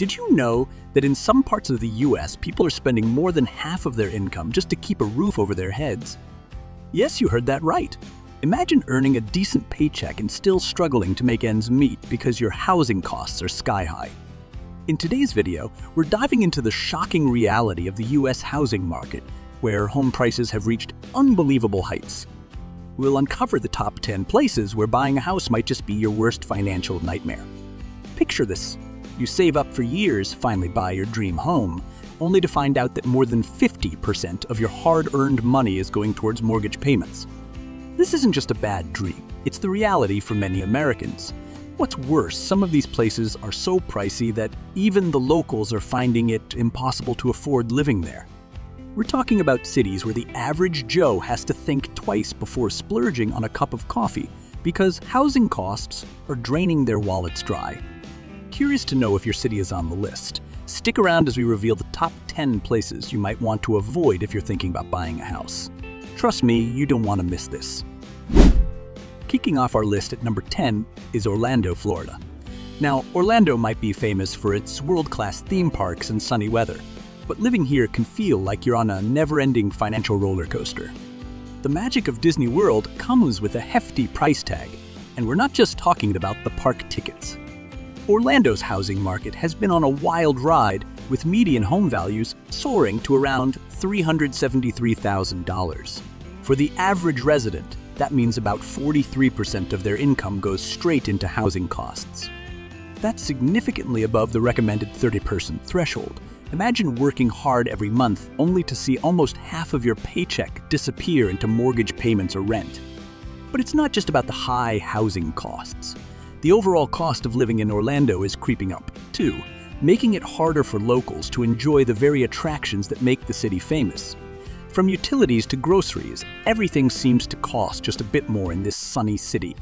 Did you know that in some parts of the US, people are spending more than half of their income just to keep a roof over their heads? Yes, you heard that right. Imagine earning a decent paycheck and still struggling to make ends meet because your housing costs are sky high. In today's video, we're diving into the shocking reality of the US housing market, where home prices have reached unbelievable heights. We'll uncover the top 10 places where buying a house might just be your worst financial nightmare. Picture this you save up for years, finally buy your dream home, only to find out that more than 50% of your hard earned money is going towards mortgage payments. This isn't just a bad dream, it's the reality for many Americans. What's worse, some of these places are so pricey that even the locals are finding it impossible to afford living there. We're talking about cities where the average Joe has to think twice before splurging on a cup of coffee because housing costs are draining their wallets dry curious to know if your city is on the list. Stick around as we reveal the top 10 places you might want to avoid if you're thinking about buying a house. Trust me, you don't want to miss this. Kicking off our list at number 10 is Orlando, Florida. Now, Orlando might be famous for its world-class theme parks and sunny weather, but living here can feel like you're on a never-ending financial roller coaster. The magic of Disney World comes with a hefty price tag, and we're not just talking about the park tickets. Orlando's housing market has been on a wild ride, with median home values soaring to around $373,000. For the average resident, that means about 43% of their income goes straight into housing costs. That's significantly above the recommended 30% threshold. Imagine working hard every month only to see almost half of your paycheck disappear into mortgage payments or rent. But it's not just about the high housing costs. The overall cost of living in Orlando is creeping up, too, making it harder for locals to enjoy the very attractions that make the city famous. From utilities to groceries, everything seems to cost just a bit more in this sunny city.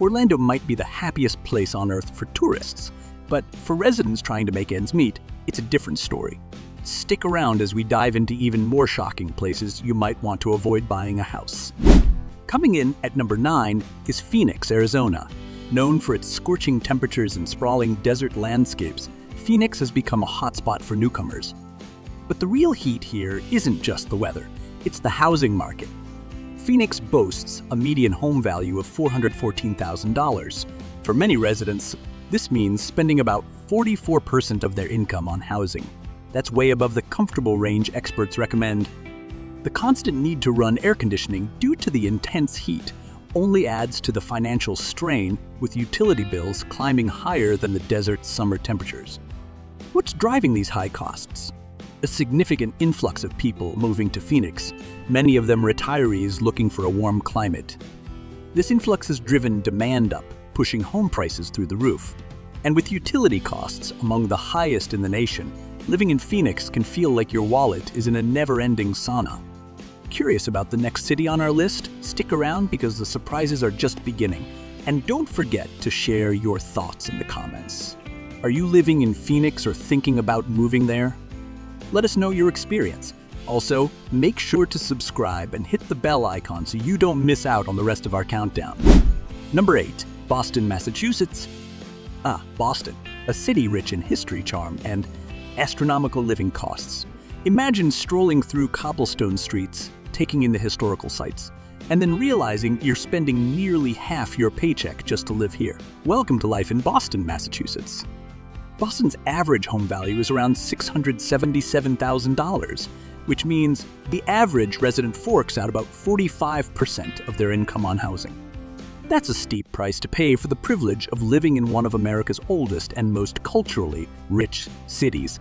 Orlando might be the happiest place on earth for tourists, but for residents trying to make ends meet, it's a different story. Stick around as we dive into even more shocking places you might want to avoid buying a house. Coming in at number 9 is Phoenix, Arizona. Known for its scorching temperatures and sprawling desert landscapes, Phoenix has become a hotspot for newcomers. But the real heat here isn't just the weather, it's the housing market. Phoenix boasts a median home value of $414,000. For many residents, this means spending about 44% of their income on housing. That's way above the comfortable range experts recommend. The constant need to run air conditioning due to the intense heat only adds to the financial strain with utility bills climbing higher than the desert's summer temperatures. What's driving these high costs? A significant influx of people moving to Phoenix, many of them retirees looking for a warm climate. This influx has driven demand up, pushing home prices through the roof. And with utility costs among the highest in the nation, living in Phoenix can feel like your wallet is in a never-ending sauna. Curious about the next city on our list? Stick around because the surprises are just beginning. And don't forget to share your thoughts in the comments. Are you living in Phoenix or thinking about moving there? Let us know your experience. Also, make sure to subscribe and hit the bell icon so you don't miss out on the rest of our countdown. Number 8. Boston, Massachusetts. Ah, Boston, a city rich in history charm and astronomical living costs. Imagine strolling through cobblestone streets, taking in the historical sites, and then realizing you're spending nearly half your paycheck just to live here. Welcome to life in Boston, Massachusetts. Boston's average home value is around $677,000, which means the average resident forks out about 45% of their income on housing. That's a steep price to pay for the privilege of living in one of America's oldest and most culturally rich cities.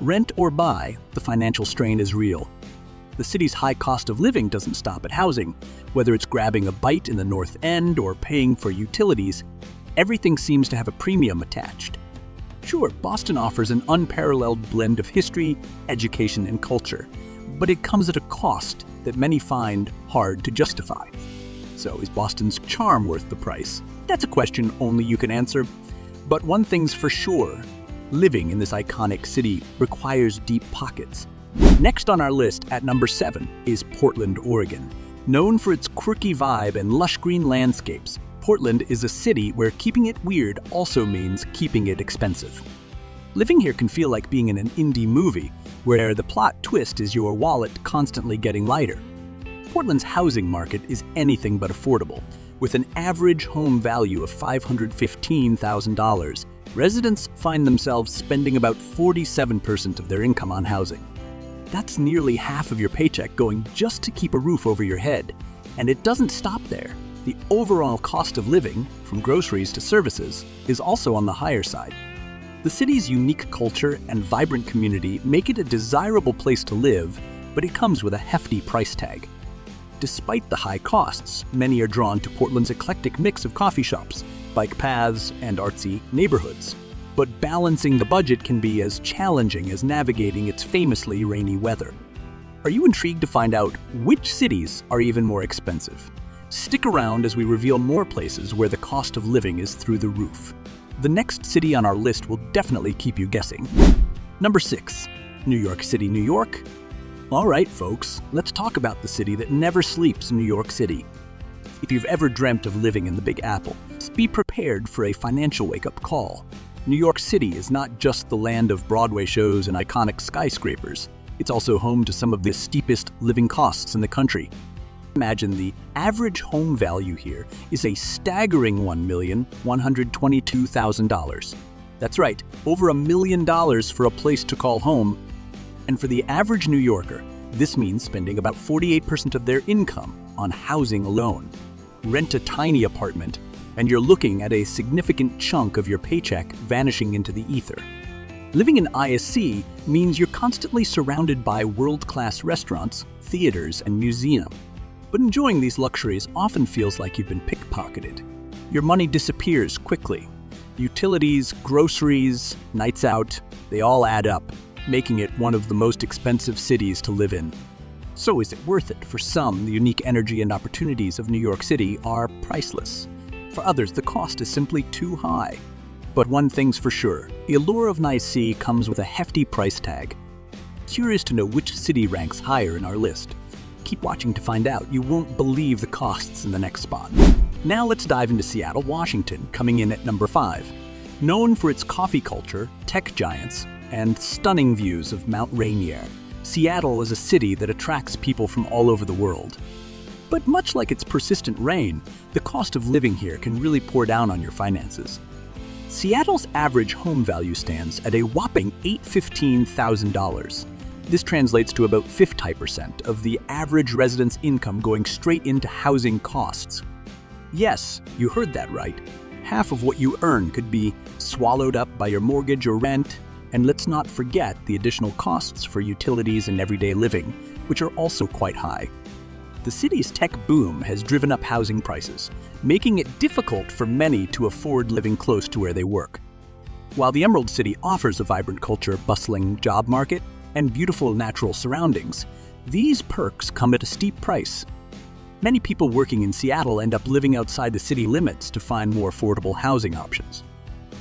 Rent or buy, the financial strain is real, the city's high cost of living doesn't stop at housing. Whether it's grabbing a bite in the North End or paying for utilities, everything seems to have a premium attached. Sure, Boston offers an unparalleled blend of history, education, and culture, but it comes at a cost that many find hard to justify. So, is Boston's charm worth the price? That's a question only you can answer. But one thing's for sure living in this iconic city requires deep pockets. Next on our list at number 7 is Portland, Oregon. Known for its quirky vibe and lush green landscapes, Portland is a city where keeping it weird also means keeping it expensive. Living here can feel like being in an indie movie, where the plot twist is your wallet constantly getting lighter. Portland's housing market is anything but affordable. With an average home value of $515,000, residents find themselves spending about 47% of their income on housing. That's nearly half of your paycheck going just to keep a roof over your head. And it doesn't stop there. The overall cost of living, from groceries to services, is also on the higher side. The city's unique culture and vibrant community make it a desirable place to live, but it comes with a hefty price tag. Despite the high costs, many are drawn to Portland's eclectic mix of coffee shops, bike paths, and artsy neighborhoods. But balancing the budget can be as challenging as navigating its famously rainy weather. Are you intrigued to find out which cities are even more expensive? Stick around as we reveal more places where the cost of living is through the roof. The next city on our list will definitely keep you guessing. Number 6. New York City, New York. Alright, folks, let's talk about the city that never sleeps, New York City. If you've ever dreamt of living in the Big Apple, be prepared for a financial wake up call. New York City is not just the land of Broadway shows and iconic skyscrapers, it's also home to some of the steepest living costs in the country. Imagine the average home value here is a staggering $1,122,000. That's right, over a million dollars for a place to call home. And for the average New Yorker, this means spending about 48% of their income on housing alone. Rent a tiny apartment, and you're looking at a significant chunk of your paycheck vanishing into the ether. Living in NYC means you're constantly surrounded by world-class restaurants, theaters, and museums but enjoying these luxuries often feels like you've been pickpocketed. Your money disappears quickly. Utilities, groceries, nights out, they all add up, making it one of the most expensive cities to live in. So is it worth it? For some, the unique energy and opportunities of New York City are priceless. For others, the cost is simply too high. But one thing's for sure, the allure of NYC comes with a hefty price tag. Curious to know which city ranks higher in our list? Keep watching to find out. You won't believe the costs in the next spot. Now let's dive into Seattle, Washington, coming in at number 5. Known for its coffee culture, tech giants, and stunning views of Mount Rainier, Seattle is a city that attracts people from all over the world. But much like its persistent rain, the cost of living here can really pour down on your finances. Seattle's average home value stands at a whopping $815,000. This translates to about 50% of the average resident's income going straight into housing costs. Yes, you heard that right. Half of what you earn could be swallowed up by your mortgage or rent, and let's not forget the additional costs for utilities and everyday living, which are also quite high. The city's tech boom has driven up housing prices, making it difficult for many to afford living close to where they work. While the Emerald City offers a vibrant culture, bustling job market, and beautiful natural surroundings, these perks come at a steep price. Many people working in Seattle end up living outside the city limits to find more affordable housing options.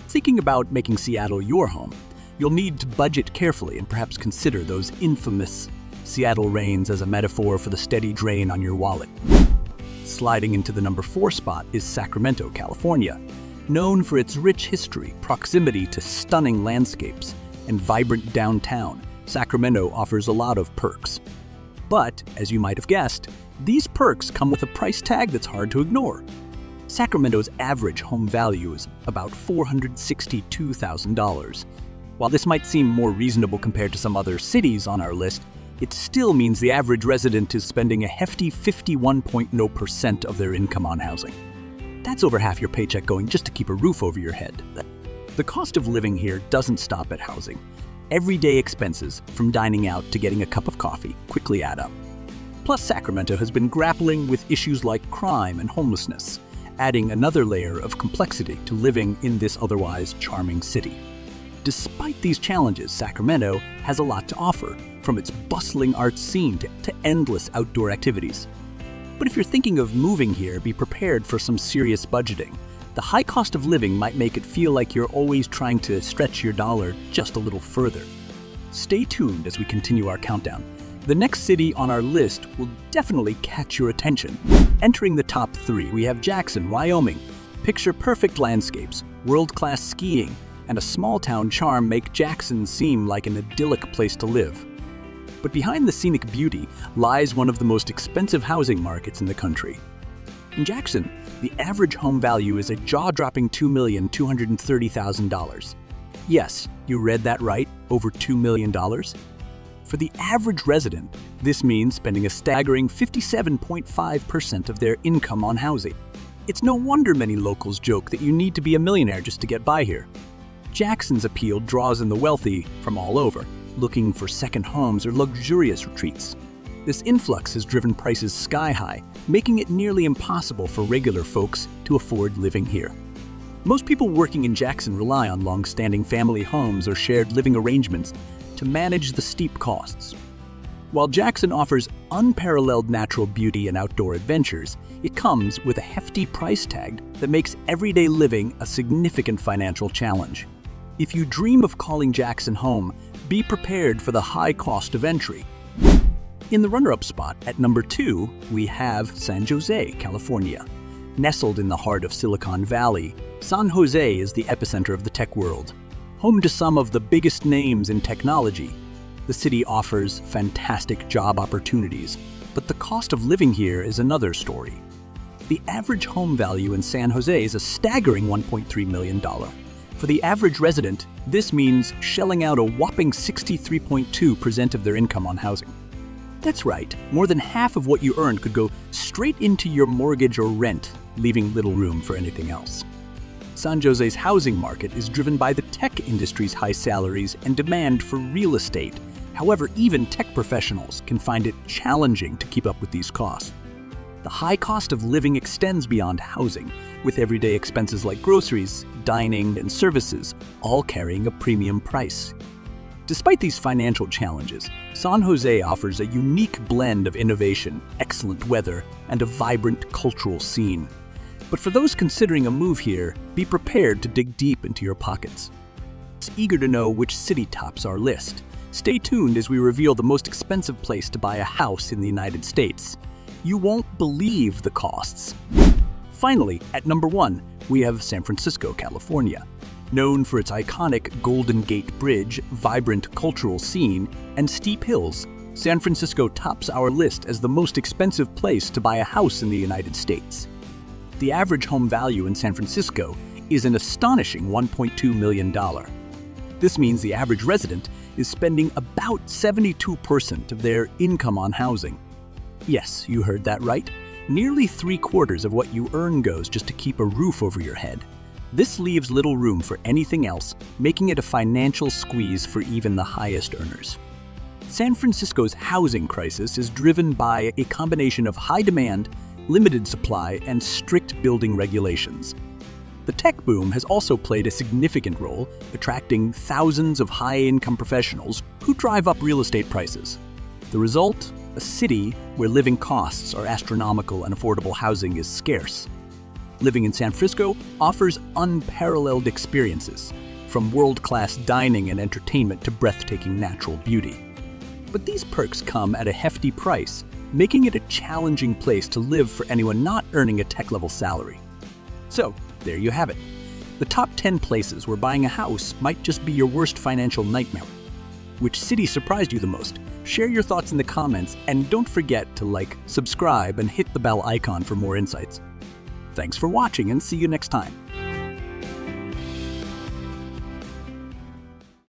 Thinking about making Seattle your home, you'll need to budget carefully and perhaps consider those infamous Seattle rains as a metaphor for the steady drain on your wallet. Sliding into the number four spot is Sacramento, California, known for its rich history, proximity to stunning landscapes, and vibrant downtown. Sacramento offers a lot of perks. But, as you might have guessed, these perks come with a price tag that's hard to ignore. Sacramento's average home value is about $462,000. While this might seem more reasonable compared to some other cities on our list, it still means the average resident is spending a hefty 51.0% of their income on housing. That's over half your paycheck going just to keep a roof over your head. The cost of living here doesn't stop at housing. Everyday expenses, from dining out to getting a cup of coffee, quickly add up. Plus, Sacramento has been grappling with issues like crime and homelessness, adding another layer of complexity to living in this otherwise charming city. Despite these challenges, Sacramento has a lot to offer, from its bustling arts scene to, to endless outdoor activities. But if you're thinking of moving here, be prepared for some serious budgeting the high cost of living might make it feel like you're always trying to stretch your dollar just a little further. Stay tuned as we continue our countdown. The next city on our list will definitely catch your attention. Entering the top three, we have Jackson, Wyoming. Picture perfect landscapes, world-class skiing, and a small town charm make Jackson seem like an idyllic place to live. But behind the scenic beauty lies one of the most expensive housing markets in the country. In Jackson, the average home value is a jaw-dropping $2,230,000. Yes, you read that right, over $2 million. For the average resident, this means spending a staggering 57.5% of their income on housing. It's no wonder many locals joke that you need to be a millionaire just to get by here. Jackson's appeal draws in the wealthy from all over, looking for second homes or luxurious retreats. This influx has driven prices sky high, making it nearly impossible for regular folks to afford living here. Most people working in Jackson rely on long-standing family homes or shared living arrangements to manage the steep costs. While Jackson offers unparalleled natural beauty and outdoor adventures, it comes with a hefty price tag that makes everyday living a significant financial challenge. If you dream of calling Jackson home, be prepared for the high cost of entry. In the runner-up spot at number two, we have San Jose, California. Nestled in the heart of Silicon Valley, San Jose is the epicenter of the tech world. Home to some of the biggest names in technology, the city offers fantastic job opportunities, but the cost of living here is another story. The average home value in San Jose is a staggering $1.3 million. For the average resident, this means shelling out a whopping 63.2% of their income on housing. That's right, more than half of what you earned could go straight into your mortgage or rent, leaving little room for anything else. San Jose's housing market is driven by the tech industry's high salaries and demand for real estate. However, even tech professionals can find it challenging to keep up with these costs. The high cost of living extends beyond housing, with everyday expenses like groceries, dining, and services all carrying a premium price. Despite these financial challenges, San Jose offers a unique blend of innovation, excellent weather, and a vibrant cultural scene. But for those considering a move here, be prepared to dig deep into your pockets. It's eager to know which city tops our list. Stay tuned as we reveal the most expensive place to buy a house in the United States. You won't believe the costs. Finally, at number one, we have San Francisco, California. Known for its iconic Golden Gate Bridge, vibrant cultural scene, and steep hills, San Francisco tops our list as the most expensive place to buy a house in the United States. The average home value in San Francisco is an astonishing $1.2 million. This means the average resident is spending about 72% of their income on housing. Yes, you heard that right. Nearly three quarters of what you earn goes just to keep a roof over your head. This leaves little room for anything else, making it a financial squeeze for even the highest earners. San Francisco's housing crisis is driven by a combination of high demand, limited supply, and strict building regulations. The tech boom has also played a significant role, attracting thousands of high-income professionals who drive up real estate prices. The result? A city where living costs are astronomical and affordable housing is scarce. Living in San Francisco offers unparalleled experiences, from world-class dining and entertainment to breathtaking natural beauty. But these perks come at a hefty price, making it a challenging place to live for anyone not earning a tech-level salary. So, there you have it. The top 10 places where buying a house might just be your worst financial nightmare. Which city surprised you the most? Share your thoughts in the comments, and don't forget to like, subscribe, and hit the bell icon for more insights. Thanks for watching and see you next time.